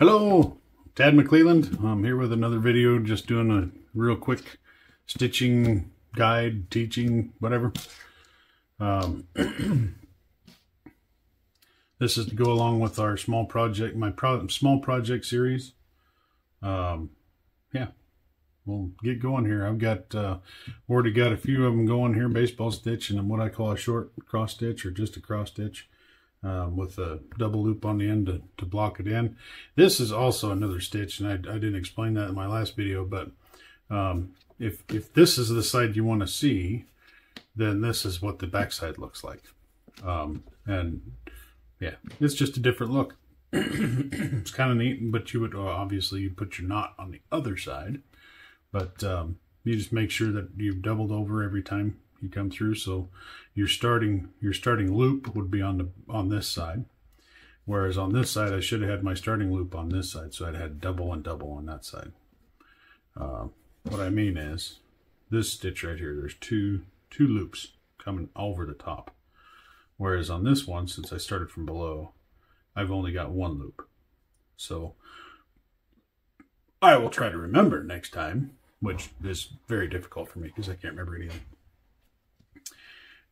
Hello, Tad McClelland. I'm here with another video, just doing a real quick stitching guide, teaching, whatever. Um, this is to go along with our small project, my pro small project series. Um, yeah, we'll get going here. I've got, uh, already got a few of them going here, baseball stitch and what I call a short cross stitch or just a cross stitch um, with a double loop on the end to, to block it in. This is also another stitch, and I, I didn't explain that in my last video, but um, if, if this is the side you want to see, then this is what the backside looks like. Um, and yeah, it's just a different look. it's kind of neat, but you would obviously you put your knot on the other side, but um, you just make sure that you've doubled over every time you come through. So your starting your starting loop would be on the on this side. Whereas on this side, I should have had my starting loop on this side. So I'd had double and double on that side. Uh, what I mean is this stitch right here, there's two, two loops coming over the top. Whereas on this one, since I started from below, I've only got one loop. So I will try to remember next time, which is very difficult for me because I can't remember anything.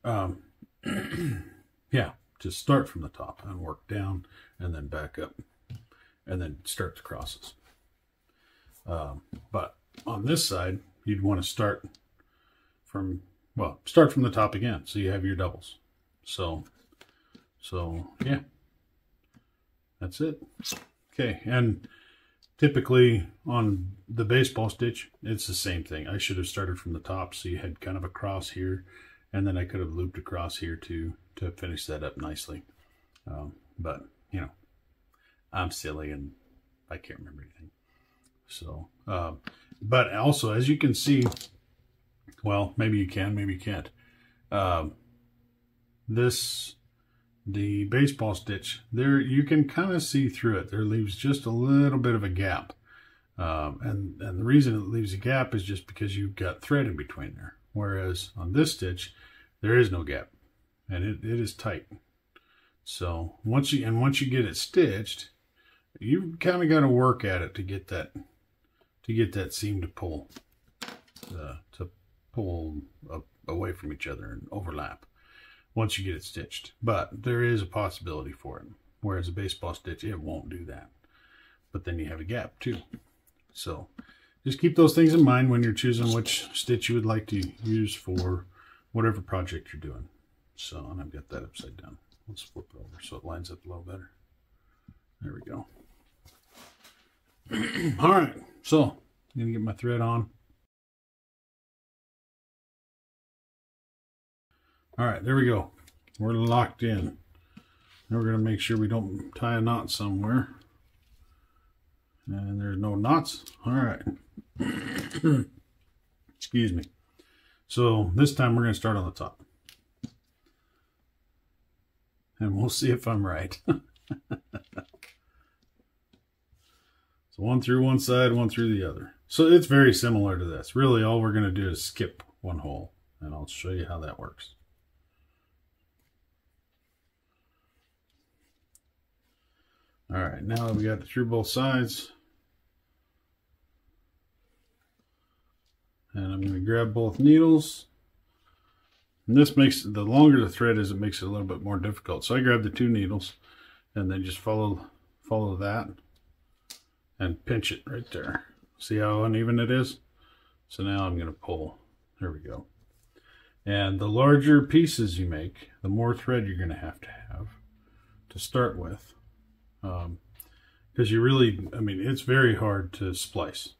Um, yeah, just start from the top and work down and then back up and then start the crosses. Um, but on this side, you'd want to start from, well, start from the top again. So you have your doubles. So, so yeah, that's it. Okay. And typically on the baseball stitch, it's the same thing. I should have started from the top. So you had kind of a cross here and then I could have looped across here to to finish that up nicely. Um, but you know, I'm silly and I can't remember anything. So, um, but also as you can see, well, maybe you can, maybe you can't. Um, this the baseball stitch there you can kind of see through it there leaves just a little bit of a gap um, and and the reason it leaves a gap is just because you've got thread in between there whereas on this stitch there is no gap and it, it is tight. So once you, and once you get it stitched, you've kind of got to work at it to get that, to get that seam to pull, uh, to pull up away from each other and overlap once you get it stitched. But there is a possibility for it. Whereas a baseball stitch, it won't do that. But then you have a gap too. So just keep those things in mind when you're choosing which stitch you would like to use for whatever project you're doing. So, and I've got that upside down. Let's flip it over so it lines up a little better. There we go. All right, so I'm gonna get my thread on. All right, there we go. We're locked in. Now we're gonna make sure we don't tie a knot somewhere. And there's no knots. All right. Excuse me. So this time we're going to start on the top. And we'll see if I'm right. so one through one side, one through the other. So it's very similar to this. Really all we're going to do is skip one hole. And I'll show you how that works. All right, now we got it through both sides. And I'm going to grab both needles. And this makes, the longer the thread is, it makes it a little bit more difficult. So I grab the two needles and then just follow, follow that and pinch it right there. See how uneven it is? So now I'm going to pull. There we go. And the larger pieces you make, the more thread you're going to have to have to start with. Because um, you really, I mean, it's very hard to splice.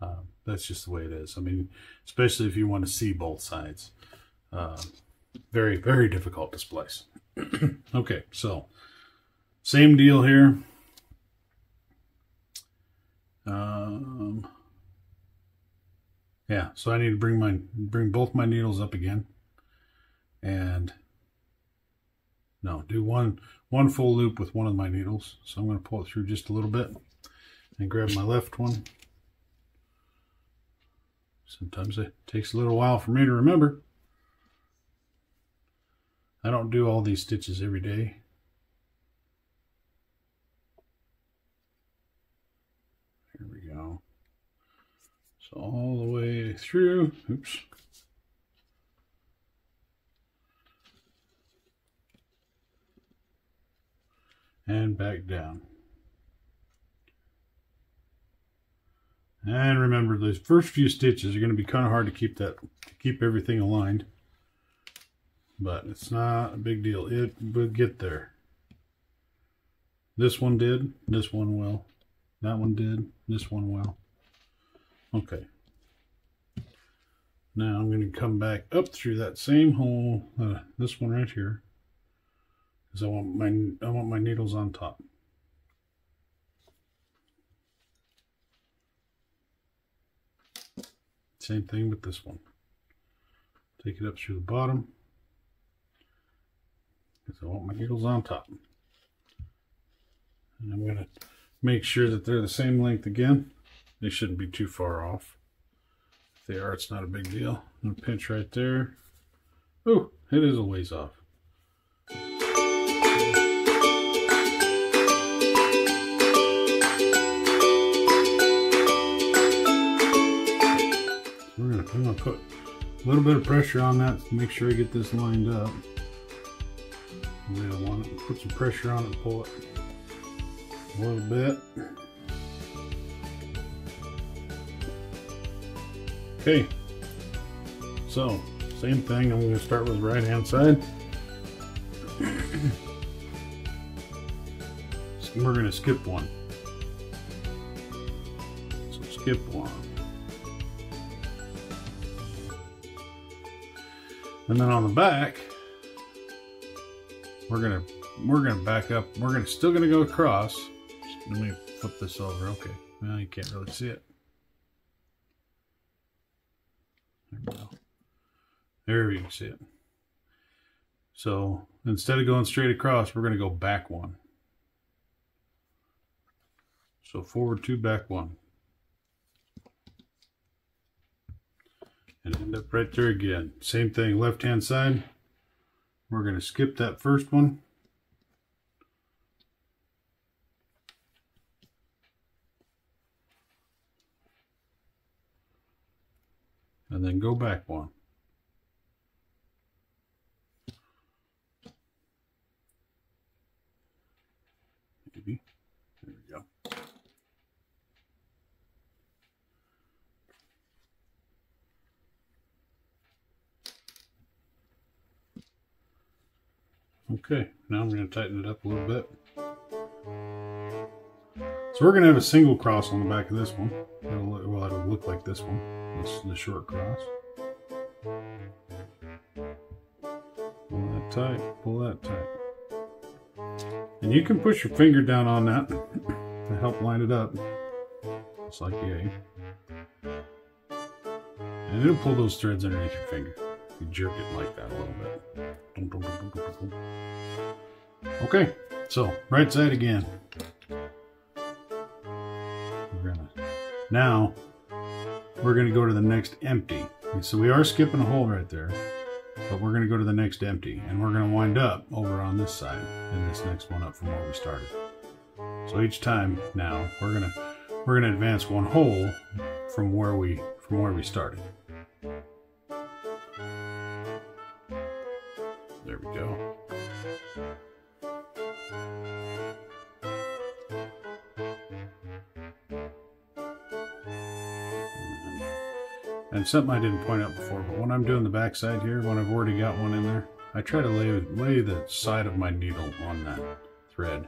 Um, that's just the way it is. I mean, especially if you want to see both sides. Uh, very, very difficult to splice. okay, so same deal here. Um, yeah, so I need to bring my bring both my needles up again, and no, do one one full loop with one of my needles. So I'm going to pull it through just a little bit and grab my left one. Sometimes it takes a little while for me to remember. I don't do all these stitches every day. Here we go. So all the way through, oops. And back down. And remember, those first few stitches are going to be kind of hard to keep that, to keep everything aligned. But it's not a big deal. It will get there. This one did. This one will. That one did. This one will. Okay. Now I'm going to come back up through that same hole, uh, this one right here, because I want my I want my needles on top. Same thing with this one. Take it up through the bottom, because I want my needles on top. And I'm going to make sure that they're the same length again. They shouldn't be too far off. If they are, it's not a big deal. I'm going to pinch right there. Oh, it is a ways off. I'm gonna put a little bit of pressure on that to make sure I get this lined up. We don't want it. Put some pressure on it, pull it a little bit. Okay, so same thing. I'm going to start with the right hand side. we're going to skip one. So skip one. And then on the back, we're gonna we're gonna back up. We're gonna still gonna go across. Let me flip this over. Okay, well you can't really see it. There we go. There you can see it. So instead of going straight across, we're to go back one. So forward two, back one. And end up right there again. Same thing, left hand side. We're going to skip that first one. and then go back one. Maybe. There we go. Okay, now I'm going to tighten it up a little bit. So we're going to have a single cross on the back of this one. It'll, well, it'll look like this one, this the short cross. Pull that tight, pull that tight. And you can push your finger down on that to help line it up. Just like yay. And it'll pull those threads underneath your finger. You jerk it like that a little bit. Okay, so right side again. Now, we're going to go to the next empty. So we are skipping a hole right there, but we're going to go to the next empty, and we're going to wind up over on this side, and this next one up from where we started. So each time now, we're going to we're going to advance one hole from where we from where we started. And something I didn't point out before, but when I'm doing the backside here, when I've already got one in there, I try to lay, lay the side of my needle on that thread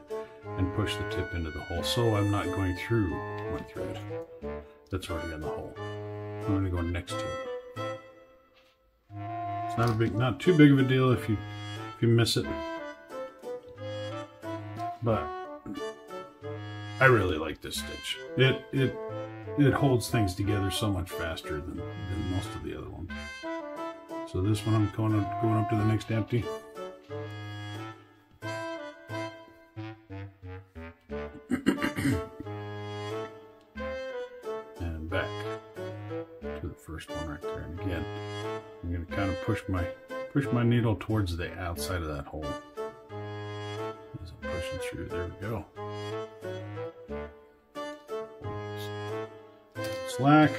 and push the tip into the hole so I'm not going through my thread that's already in the hole. I'm going to go next to it. It's not a big, not too big of a deal if you if you miss it, but I really like this stitch. It it it holds things together so much faster than, than most of the other ones. So this one I'm going up, going up to the next empty. and back to the first one right there. And again, I'm going to kind of push my push my needle towards the outside of that hole. As I'm pushing through, there we go. Slack.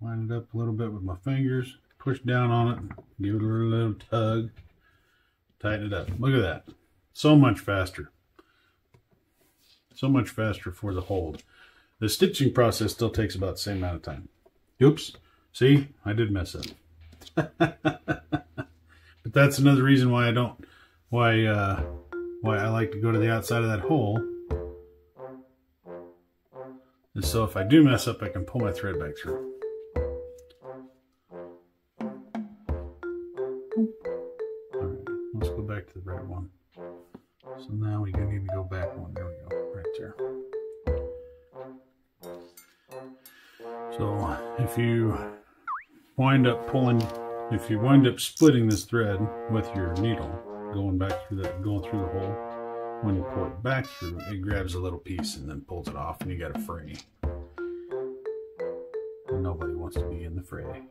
Tighten it up a little bit with my fingers. Push down on it. Give it a little tug. Tighten it up. Look at that. So much faster. So much faster for the hold. The stitching process still takes about the same amount of time. Oops. See, I did mess up. but that's another reason why I don't, why, uh, why I like to go to the outside of that hole. And so if I do mess up, I can pull my thread back through. All right, let's go back to the red one. So now we need to go back one. There we go, right there. So if you wind up pulling, if you wind up splitting this thread with your needle, going back through that, going through the hole, when you pull it back through, it grabs a little piece and then pulls it off and you got a fray. Nobody wants to be in the fray.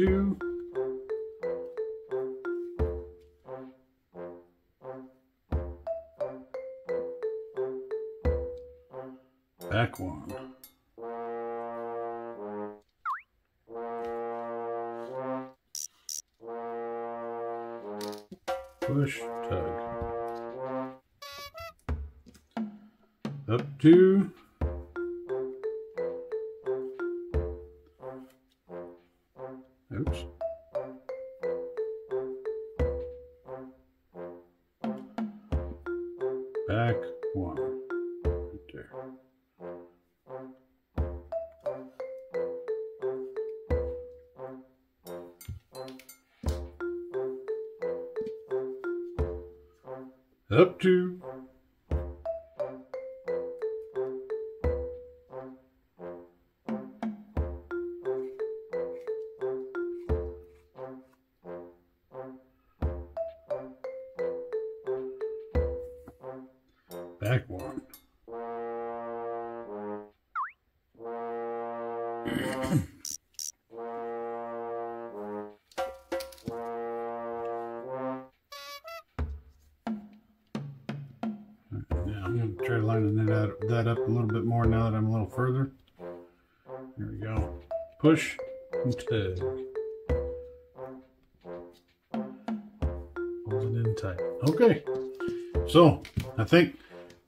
Two. Back one. Push, tug. Up two. Up two. I'm going to try lining that, out, that up a little bit more now that I'm a little further. There we go. Push and tug. Hold it in tight. Okay. So I think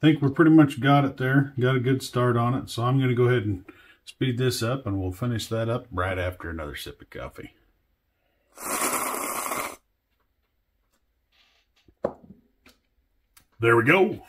I think we're pretty much got it there. Got a good start on it. So I'm going to go ahead and speed this up and we'll finish that up right after another sip of coffee. There we go.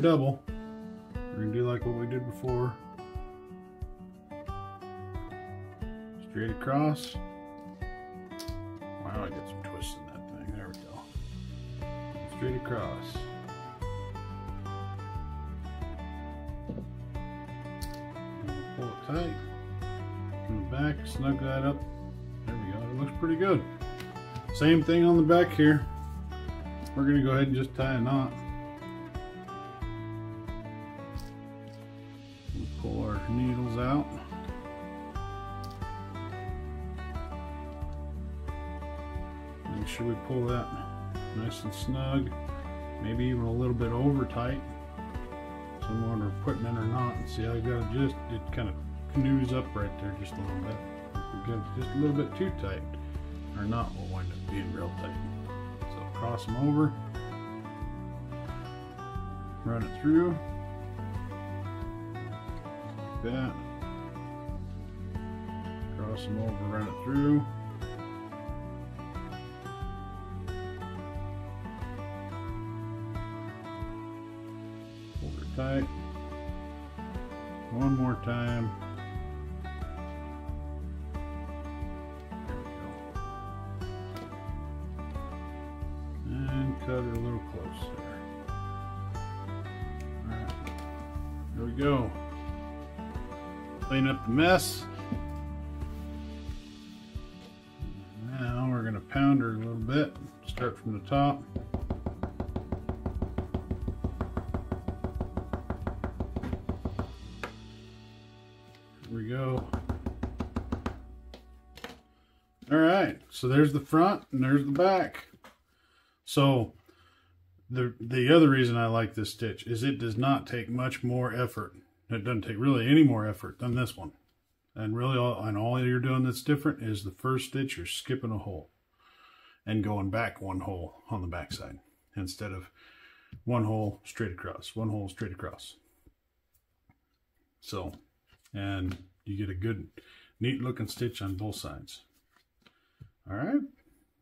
Double, we're gonna do like what we did before. Straight across. Wow, I got some twists in that thing. There we go. Straight across. Pull it tight. Come back, snug that up. There we go. It looks pretty good. Same thing on the back here. We're to go ahead and just tie a knot. Make sure we pull that nice and snug, maybe even a little bit over tight. So when we're putting in our knot, and see how I got just, it kind of canoes up right there just a little bit. If just a little bit too tight, our knot will wind up being real tight. So cross them over, run it through that. Cross them over, run it through. Tight. One more time. There we go. And cut it a little closer. Alright. There we go. Clean up the mess. Now we're going to pound her a little bit. Start from the top. We go. All right, so there's the front and there's the back. So the the other reason I like this stitch is it does not take much more effort it doesn't take really any more effort than this one. And really, all, and all you're doing that's different is the first stitch, you're skipping a hole and going back one hole on the back side instead of one hole straight across, one hole straight across. So, and you get a good, neat looking stitch on both sides. All right.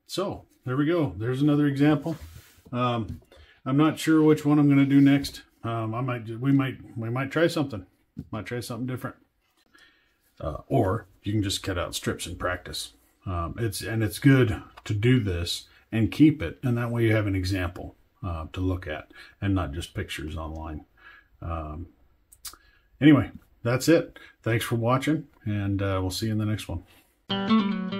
So there we go. There's another example. Um, I'm not sure which one I'm going to do next. Um, I might, we might, we might try something. Might try something different. Uh, or you can just cut out strips and practice. Um, it's and it's good to do this and keep it, and that way you have an example uh, to look at, and not just pictures online. Um, anyway, that's it. Thanks for watching, and uh, we'll see you in the next one.